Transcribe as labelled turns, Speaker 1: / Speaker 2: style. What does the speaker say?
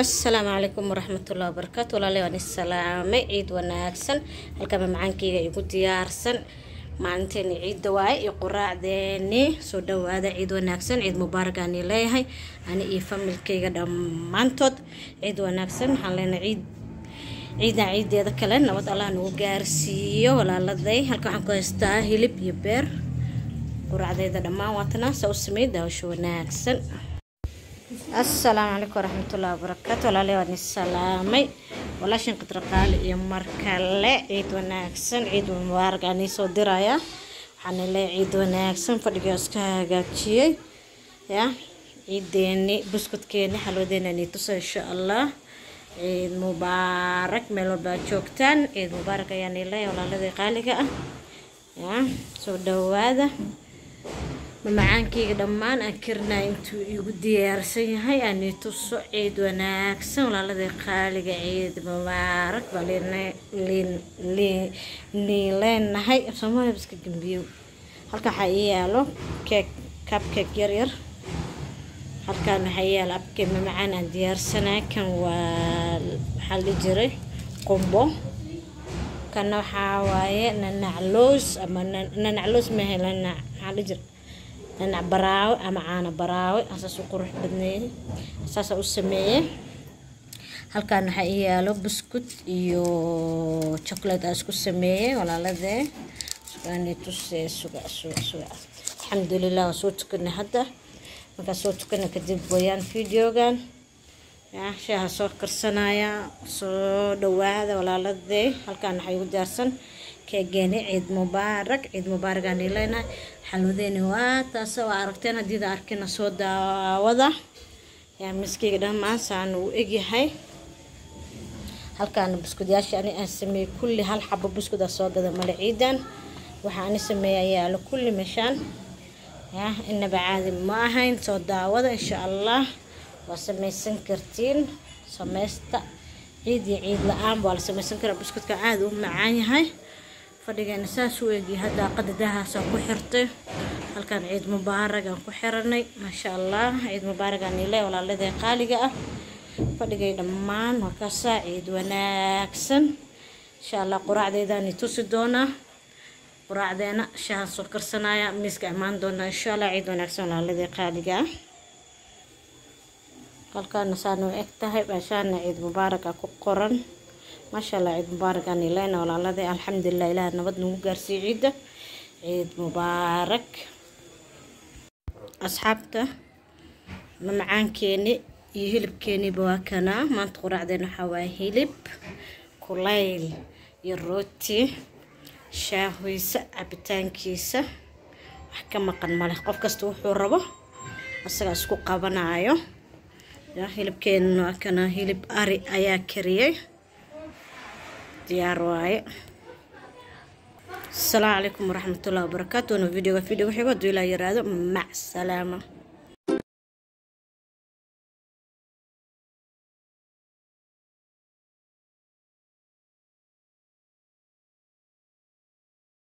Speaker 1: asalaamu calaykum waraxmatullahi wabarakaatu walaale waan isalaamay ciid wanaagsan. Halkaba macaankeyga igu diyaarsan. Maalinteeni ciidda waaye iyo quraacdeeni. Soo dhawaada ciid wanaagsan ciid mubaaragaani leeyahay. Ani iyo familkeyga dhammaantood ciid wanaagsan. Waxaan leenahay ciid ciidan ciideeda kale. Nabad allah nagu gaarsiiyo walaaladay. Halka waxaan ku haystaa hilib iyo beer. Quraacdeeda dhammaan waatana saa u sameey daawasho wanaagsan asalaamu calaykum waraxmatullahi wabarakaatu walaale waan isalaamay walaashan qadraqaali iyo mar kale ciid wanaagsan ciid mubaarak aan iisoo diraya. Waxaan leeyahay ciid wanaagsan fadhiga iska hagaajiyey ya. Ciideeni buskudkeeni xalwadeena nii tusa insha allah ciid mubaarak meel walbaa joogtaan. Ciid mubaarak ayaan leeyahay walaaladii qaaliga ah ya. Soo dhawaada mamacaankeyga dhammaan aan karinaa intuu igu diyaarsan yahay aanay tuso ciid wanaagsan walaaladii qaaliga ciid mubaarak baa leenahay. Soomaaliya iska gambiyo. Halka waxaa ii yaalo keeg kabkeeg yaryar halkaan waxaa yaalo abkee mamacaan aan diyaarsanaa kan waa waxaa la jiray qumbo. Kana waxaa waaye nanacloos ama nanacloos nanac maxaa la jira nanac baraawe ama caano baraawe asaas u qurux badneeyey saasaa u sameeyey halkaan waxaa ii yaalo buskut iyo chocolate aa isku sameeyey walaaladee sugaani tusee alxamdulilah waa soo tukanay hadda. Markaa soo tukana kadib wayaan videogan shaaha soo karsanaya soo dhawaada walaaladee halkaan waxaa igu diyaarsan keegeeni ciid mubaarak ciid mubaarak aan leenahay xalwadeeni waa taas waa aragteen haddiida arkina soo daawada. Yaa miskeyga dhammaan saan uu egyahay. Halkaana buskudyaasha ani aan sameeyey kulli hal xabo buskudaa soo gada male ciidan. Waxaa ani sameeya yaalo kulli meeshaan. Ya inaba caadi ma ahayn soo daawada insha allah waa samaysan kartiin sameysta. Ciid iyo ciid la'aanba waa la samaysan karaa buskudka caadi u macaan yahay fadhigeena saas u eegiyay hadda qadadahaasaan ku xirtay. Halkaan ciid mubaarag aan ku xiranay maasha allah ciid mubaarag aan ile walaaladee qaaliga ah. Fadhigay dhammaan waa kaasaa ciid wanaagsan. Insha allah quraacdeedaani tusi doonaa quraacdeena shahaan soo karsanaya miiska imaan doonaa insha allah ciid wanaagsan walaaladee qaaliga ah. Halkaana saanu eg tahay meeshaana ciid mubaarag ah ku qoran maasha allah ciid mubaarak aan ileyna walaaladee alxamdulilah ilaah nabad nagu gaarsiiye ciidda. Ciid mubaarak asxaabta mamacaankeeni iyo hilibkeeniba waa kanaa. Maanta quraacdeen waxaa waaye hilib kulayl iyo rooti shaahoysa cabitaankiisa. Wax ka maqan maleh qof kasta wuxuu rabo asagaa isku qabanaayo. Hilibkeenina waa kanaa. Hilib ari ayaa kariyey diyaar waaye. Asalaamu calaykum waraxmatullahi wabarakaatu wana videoga videoga xigo hadduu ilaa yiraahdo mac salaama